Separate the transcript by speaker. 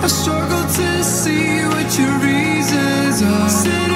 Speaker 1: I struggle to see what your reasons are.